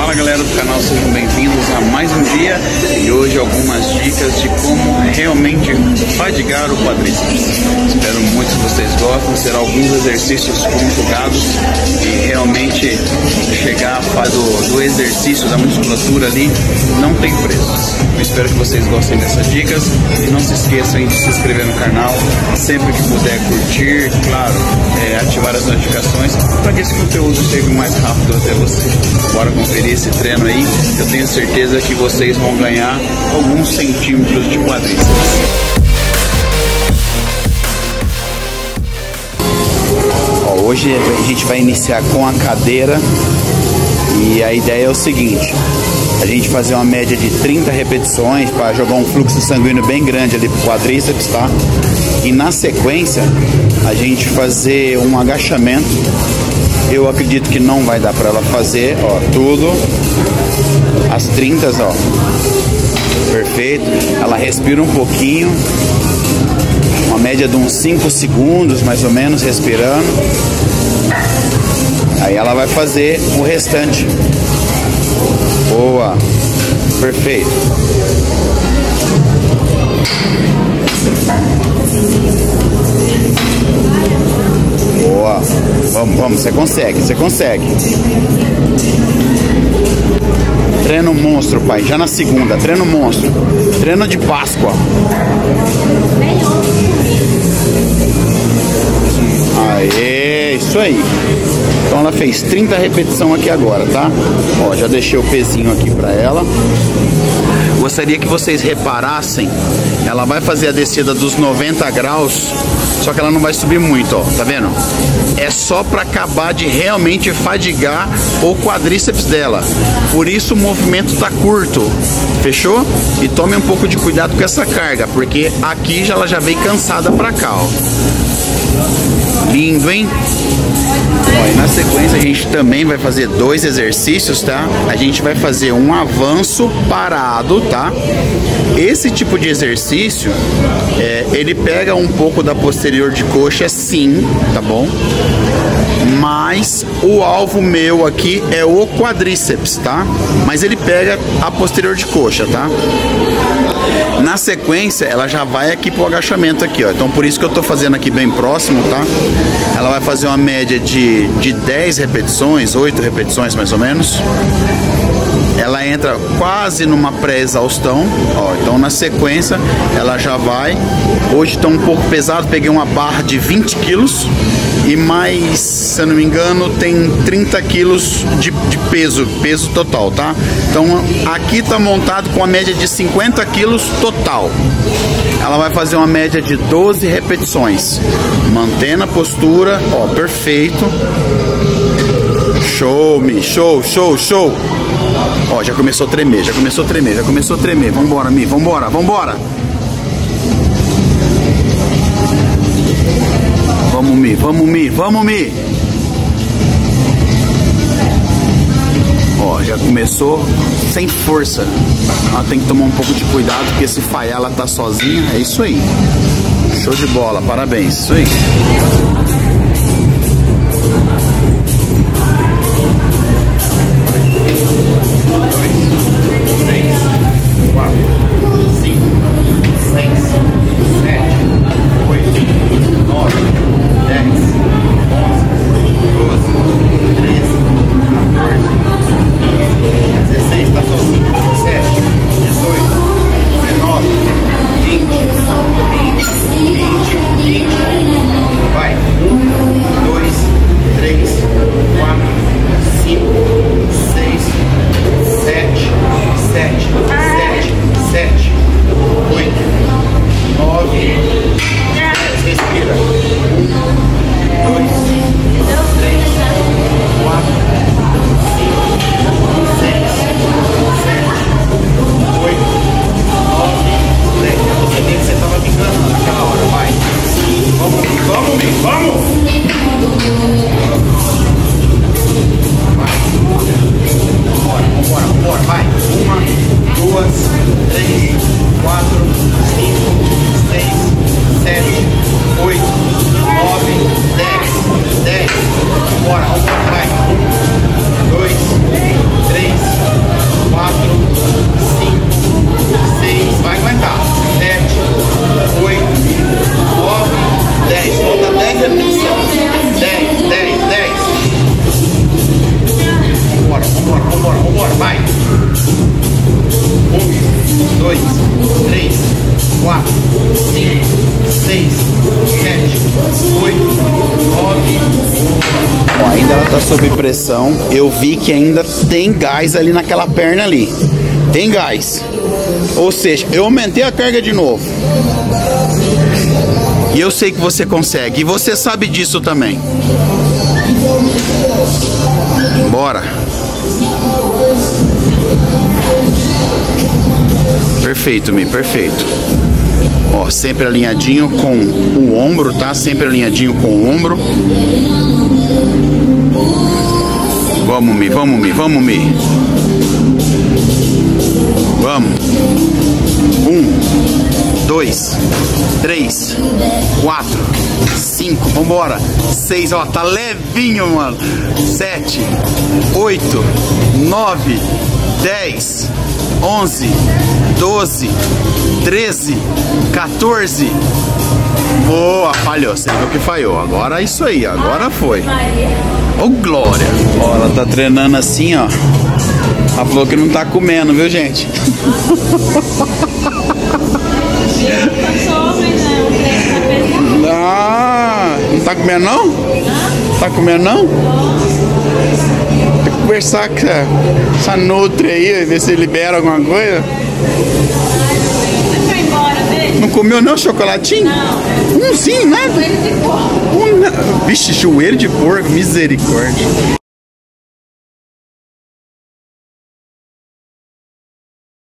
Fala galera do canal, sejam bem-vindos a mais um dia e hoje algumas dicas de como realmente fadigar o quadríceps. Espero muito que vocês gostem, serão alguns exercícios conjugados e realmente do, do exercício da musculatura ali não tem preço. Eu espero que vocês gostem dessas dicas e não se esqueçam de se inscrever no canal, sempre que puder curtir, claro, é, ativar as notificações para que esse conteúdo chegue mais rápido até você. Bora conferir esse treino aí, eu tenho certeza que vocês vão ganhar alguns centímetros de quadríceps. hoje a gente vai iniciar com a cadeira e a ideia é o seguinte: a gente fazer uma média de 30 repetições para jogar um fluxo sanguíneo bem grande ali pro quadríceps, tá? E na sequência a gente fazer um agachamento eu acredito que não vai dar para ela fazer, ó, tudo. As 30, ó. Perfeito. Ela respira um pouquinho. Uma média de uns 5 segundos, mais ou menos, respirando. Aí ela vai fazer o restante. Boa. Perfeito. Boa. Vamos, vamos, você consegue, você consegue. Treino monstro, pai. Já na segunda, treino monstro. Treino de Páscoa. Aê, isso aí. Então ela fez 30 repetições aqui agora, tá? Ó, já deixei o pezinho aqui pra ela. Gostaria que vocês reparassem, ela vai fazer a descida dos 90 graus, só que ela não vai subir muito, ó, tá vendo? É só para acabar de realmente fadigar o quadríceps dela. Por isso o movimento tá curto, fechou? E tome um pouco de cuidado com essa carga, porque aqui já ela já veio cansada para cá, ó. Lindo, hein? Sequência a gente também vai fazer dois exercícios, tá? A gente vai fazer um avanço parado, tá? Esse tipo de exercício, é, ele pega um pouco da posterior de coxa, sim, tá bom? Mas o alvo meu aqui é o quadríceps, tá? Mas ele pega a posterior de coxa, tá? Na sequência, ela já vai aqui pro agachamento aqui, ó. Então por isso que eu tô fazendo aqui bem próximo, tá? Ela vai fazer uma média de, de 10 repetições, 8 repetições mais ou menos. Ela entra quase numa pré-exaustão, então na sequência ela já vai, hoje está um pouco pesado, peguei uma barra de 20 quilos e mais, se eu não me engano, tem 30 quilos de, de peso, peso total, tá? Então aqui está montado com a média de 50 quilos total. Ela vai fazer uma média de 12 repetições, mantendo a postura, ó, perfeito. Show, me, show, show, show. Ó, já começou a tremer, já começou a tremer, já começou a tremer. Vambora, Mi, vambora, vambora. Vamos, Mi, vamos, Mi, vamos, Mi. Ó, já começou sem força. Ela tem que tomar um pouco de cuidado, porque se falhar ela tá sozinha. É isso aí. Show de bola, parabéns. Isso aí. Vamos! Seis, sete, oito, nove. Ó, ainda ela tá sob pressão. Eu vi que ainda tem gás ali naquela perna ali. Tem gás. Ou seja, eu aumentei a carga de novo. E eu sei que você consegue. E você sabe disso também. Bora. Perfeito, Mi, perfeito. Ó, sempre alinhadinho com o ombro, tá? Sempre alinhadinho com o ombro. Vamos, Mi, vamos, Mi, vamos, Mi. Vamos. Um, dois, três, quatro, cinco, vambora. Seis, ó, tá levinho, mano. Sete, oito, nove, dez, onze, doze, treze, 14. Boa, falhou. Você viu que falhou. Agora é isso aí, agora foi. Ô, oh, Glória. Ó, ela tá treinando assim, ó. Ela falou que não tá comendo, viu, gente? Ah, não tá comendo não? Tá comendo não? Tem que conversar com essa, essa Nutri aí, ver se libera alguma coisa. Comeu não chocolatinho? Não. Um sim, nada. Um, vixe, joelho de porco, misericórdia.